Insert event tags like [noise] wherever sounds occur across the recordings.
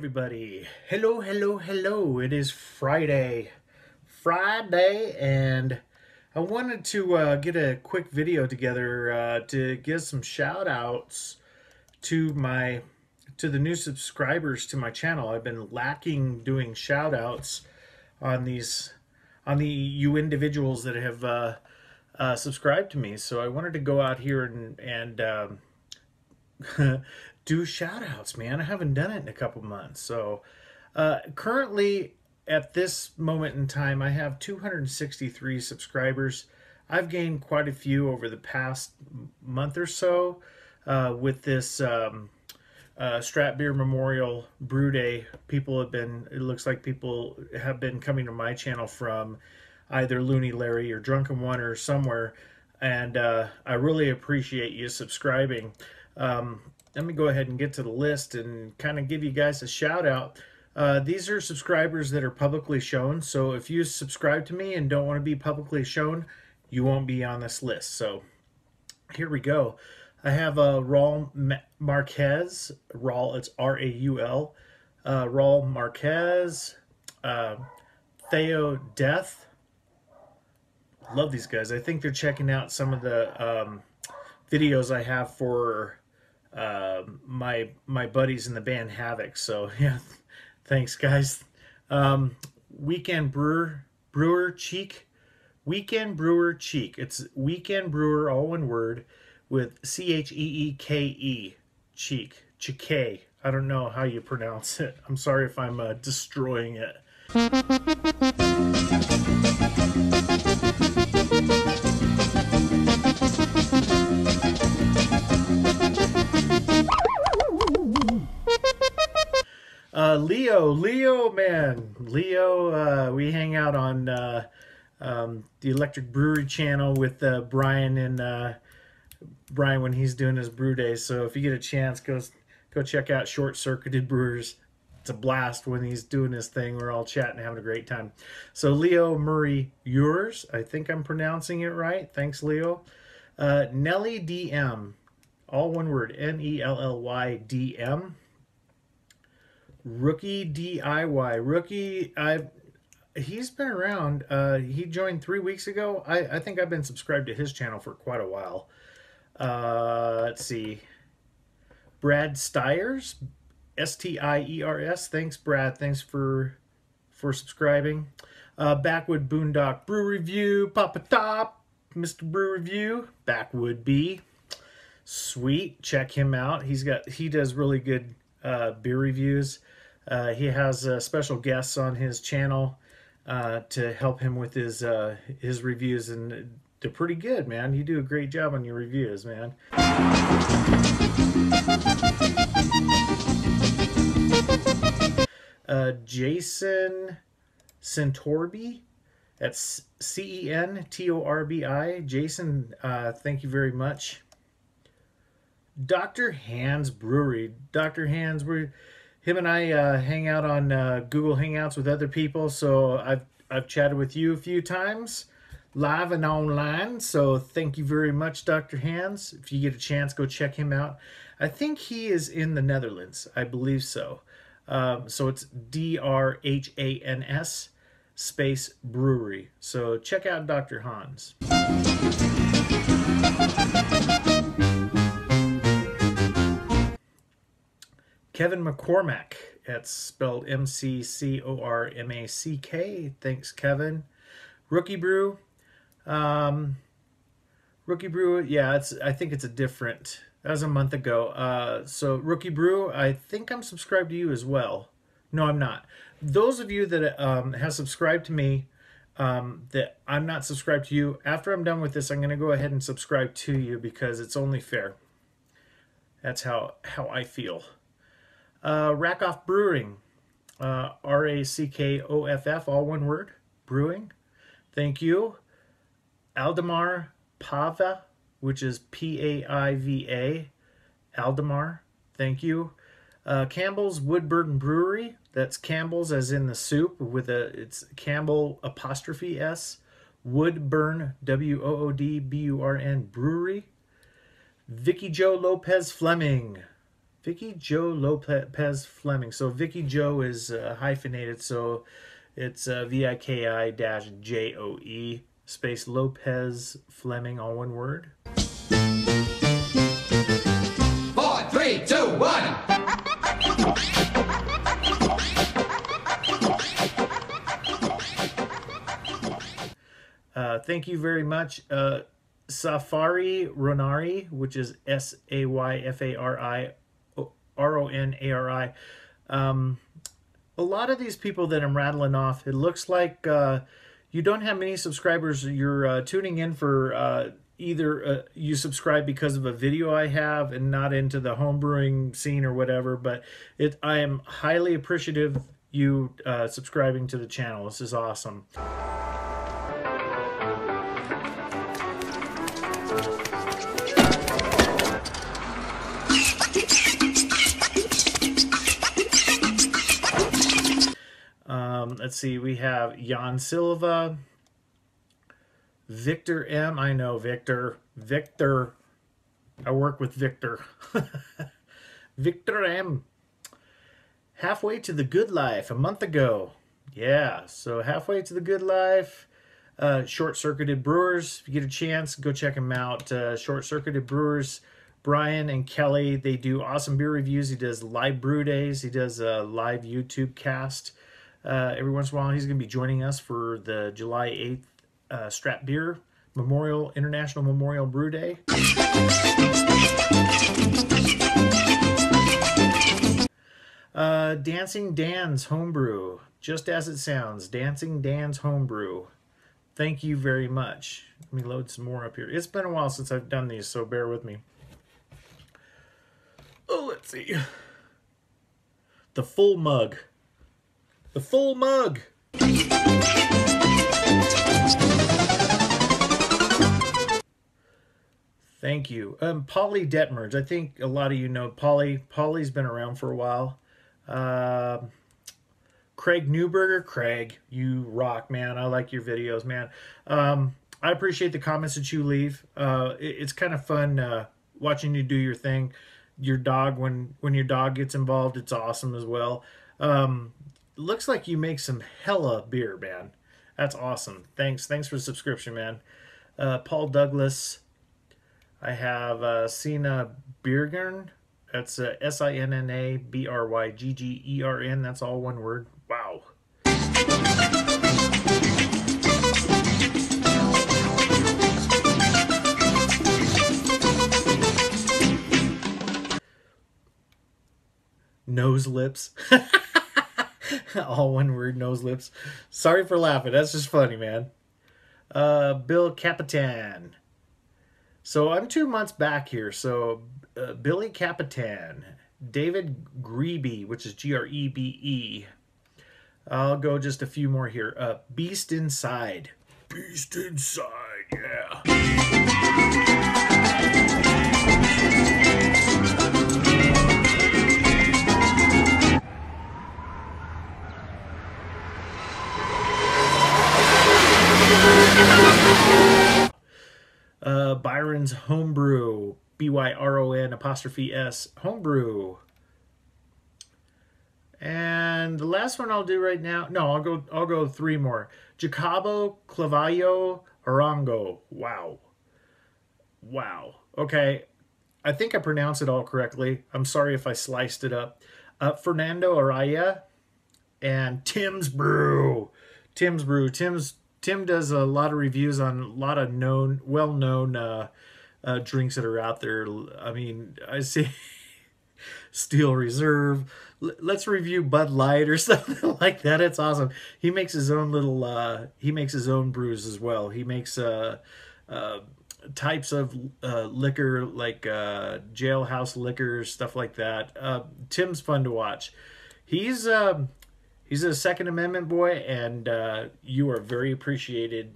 Everybody. Hello, hello, hello. It is Friday. Friday and I wanted to uh, get a quick video together uh, to give some shout outs to my to the new subscribers to my channel. I've been lacking doing shout outs on these on the you individuals that have uh, uh, subscribed to me. So I wanted to go out here and and um, [laughs] do shout outs, man. I haven't done it in a couple months. So uh, currently at this moment in time, I have 263 subscribers. I've gained quite a few over the past month or so uh, with this um, uh, Strat Beer Memorial Brew Day. People have been, it looks like people have been coming to my channel from either Looney Larry or Drunken One or somewhere. And uh, I really appreciate you subscribing. Um, let me go ahead and get to the list and kind of give you guys a shout out. Uh, these are subscribers that are publicly shown. So if you subscribe to me and don't want to be publicly shown, you won't be on this list. So here we go. I have uh, Raul Marquez. Raul, it's R-A-U-L. Uh, Raul Marquez. Uh, Theo Death. Love these guys. I think they're checking out some of the um, videos I have for uh, my my buddies in the band Havoc. So [laughs] yeah, Thanks, guys. Um, Weekend Brewer, Brewer Cheek. Weekend Brewer Cheek. It's Weekend Brewer, all one word, with C H E E K E. Cheek. Chike. I don't know how you pronounce it. I'm sorry if I'm uh, destroying it. Leo, Leo, man, Leo. Uh, we hang out on uh, um, the Electric Brewery channel with uh, Brian and Brian when he's doing his brew days. So if you get a chance, go go check out Short Circuited Brewers. It's a blast when he's doing his thing. We're all chatting, having a great time. So Leo Murray, yours. I think I'm pronouncing it right. Thanks, Leo. Uh, Nelly DM, all one word. N E L L Y D M. Rookie DIY. Rookie, I he's been around. Uh, he joined three weeks ago. I, I think I've been subscribed to his channel for quite a while. Uh, let's see. Brad Stiers, S T I E R S. Thanks, Brad. Thanks for for subscribing. Uh, Backwood Boondock Brew Review, Papa Top, Mr. Brew Review, Backwood B. Sweet, check him out. He's got he does really good uh, beer reviews. Uh, he has uh, special guests on his channel uh, to help him with his uh, his reviews, and they're pretty good, man. You do a great job on your reviews, man. Uh, Jason Centorbi. That's C E N T O R B I. Jason, thank you very much. Dr. Hans Brewery. Dr. Hans Brewery him and I uh, hang out on uh, Google Hangouts with other people. So I've I've chatted with you a few times, live and online. So thank you very much, Dr. Hans. If you get a chance, go check him out. I think he is in the Netherlands. I believe so. Um, so it's D R H A N S space brewery. So check out Dr. Hans. Kevin McCormack. It's spelled M C C O R M A C K. Thanks, Kevin. Rookie Brew. Um, Rookie Brew, yeah, it's. I think it's a different. That was a month ago. Uh, so Rookie Brew, I think I'm subscribed to you as well. No, I'm not. Those of you that um, have subscribed to me, um, that I'm not subscribed to you. After I'm done with this, I'm going to go ahead and subscribe to you because it's only fair. That's how how I feel. Uh, Rackoff Brewing, uh, R A C K O F F, all one word, brewing. Thank you. Aldemar Paiva, which is P A I V A, Aldemar. Thank you. Uh, Campbell's Woodburn Brewery. That's Campbell's as in the soup with a it's Campbell apostrophe S. Woodburn W O O D B U R N Brewery. Vicky Joe Lopez Fleming. Vicky Joe Lopez Fleming. So Vicky Joe is uh, hyphenated, so it's uh, V I K I dash J O E space Lopez Fleming, all one word. Four, three, two, one. Uh, thank you very much. Uh, Sayfari Ronari, which is S A Y F A R I R O N A R I. Um, a lot of these people that I'm rattling off, it looks like uh, you don't have many subscribers. You're uh, tuning in for uh, either uh, you subscribe because of a video I have and not into the homebrewing scene or whatever. But it, I am highly appreciative you uh, subscribing to the channel. This is awesome. Um, let's see, we have Jan Silva, Victor M. I know Victor. Victor. I work with Victor. [laughs] Victor M. Halfway to the good life a month ago. Yeah, so halfway to the good life. Uh, Short Circuited Brewers. If you get a chance, go check them out. Uh, Short Circuited Brewers. Brian and Kelly, they do awesome beer reviews. He does live brew days. He does a live YouTube cast. Uh, every once in a while, he's going to be joining us for the July 8th uh, Strat Beer Memorial International Memorial Brew Day. Uh, Dancing Dan's Homebrew, just as it sounds, Dancing Dan's Homebrew. Thank you very much. Let me load some more up here. It's been a while since I've done these, so bear with me. Oh, let's see. The full mug. The full mug. Thank you. Um, Polly Detmerge. I think a lot of you know Polly. Polly's been around for a while. Uh, Craig Newberger. Craig, you rock, man. I like your videos, man. Um, I appreciate the comments that you leave. Uh, it, it's kind of fun uh, watching you do your thing. Your dog, when when your dog gets involved, it's awesome as well. Um, looks like you make some hella beer, man. That's awesome. Thanks. Thanks for the subscription, man. Uh, Paul Douglas. I have uh, Sina Biergern. That's uh, S I N N A B R Y G G E R N. That's all one word. Wow. Nose lips. [laughs] [laughs] all one word, nose lips. Sorry for laughing. That's just funny, man. Uh, Bill Capitan. So I'm two months back here. So uh, Billy Capitan, David Grebe, which is G R E B E. I'll go just a few more here. Uh, Beast Inside. Beast Inside, yeah. Byron's Homebrew, B Y R O N apostrophe S, Homebrew. And the last one I'll do right now, no, I'll go, I'll go three more. Jacobo Clavallo Arango. Wow. Wow. Okay. I think I pronounced it all correctly. I'm sorry if I sliced it up. Uh, Fernando Araya and Tim's Brew. Tim's Brew. Tim's Tim does a lot of reviews on a lot of known, well-known uh, uh, drinks that are out there. I mean, I see [laughs] Steel Reserve. L- let's review Bud Light or [laughs] something like that. It's awesome. He makes his own little. Uh, he makes his own brews as well. He makes uh, uh, types of uh, liquor like uh, jailhouse liquor, stuff like that. Uh, Tim's fun to watch. He's. Um, he's a Second Amendment boy, and uh, you are very appreciated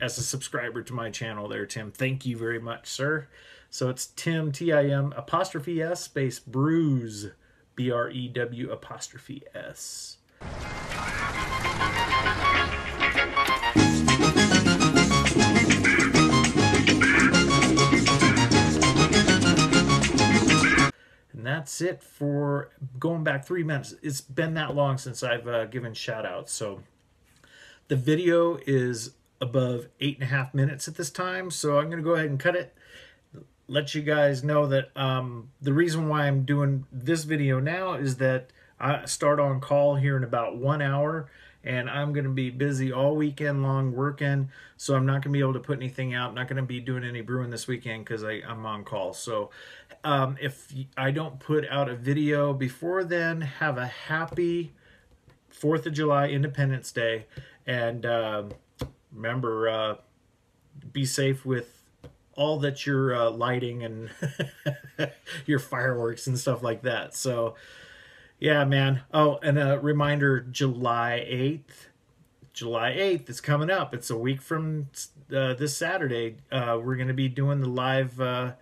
as a subscriber to my channel there, Tim. Thank you very much, sir. So it's Tim, T-I-M, apostrophe S, space brews, B-R-E-W, apostrophe S. And that's it for going back three minutes. It's been that long since I've uh, given shout outs. So the video is above eight and a half minutes at this time. So I'm going to go ahead and cut it. Let you guys know that um, the reason why I'm doing this video now is that I start on call here in about one hour and I'm going to be busy all weekend long working. So I'm not going to be able to put anything out. Not going to be doing any brewing this weekend because I'm on call. So um, if I don't put out a video before then, have a happy 4th of July Independence Day. And uh, remember, uh, be safe with all that you're uh, lighting and [laughs] your fireworks and stuff like that. So, yeah, man. Oh, and a reminder July 8th. July 8th is coming up. It's a week from uh, this Saturday. Uh, we're going to be doing the live. Uh,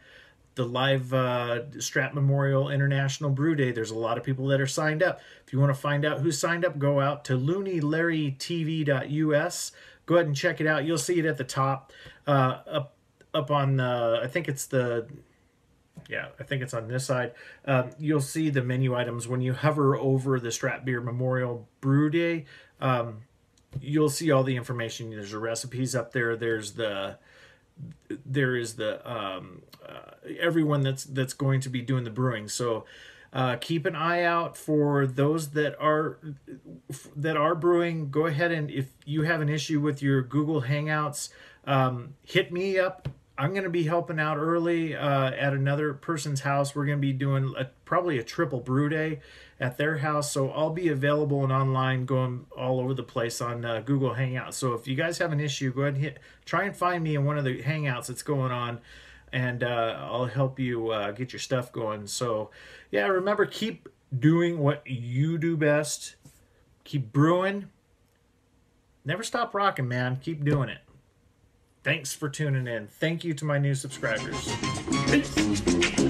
the live uh, Strat Memorial International Brew Day. There's a lot of people that are signed up. If you want to find out who signed up, go out to looneylarrytv.us. Go ahead and check it out. You'll see it at the top. Uh, up up on uh, I think it's the yeah, I think it's on this side. Um, you'll see the menu items when you hover over the Strat Beer Memorial Brew Day. Um, you'll see all the information. There's the recipes up there. There's the there is the um, uh, everyone that's that's going to be doing the brewing. So uh, keep an eye out for those that are that are brewing. Go ahead and if you have an issue with your Google Hangouts, um, hit me up I'm going to be helping out early uh, at another person's house. We're going to be doing a, probably a triple brew day at their house. So I'll be available and online going all over the place on uh, Google Hangouts. So if you guys have an issue, go ahead and hit, try and find me in one of the Hangouts that's going on and uh, I'll help you uh, get your stuff going. So yeah, remember, keep doing what you do best. Keep brewing. Never stop rocking, man. Keep doing it. Thanks for tuning in. Thank you to my new subscribers. Peace.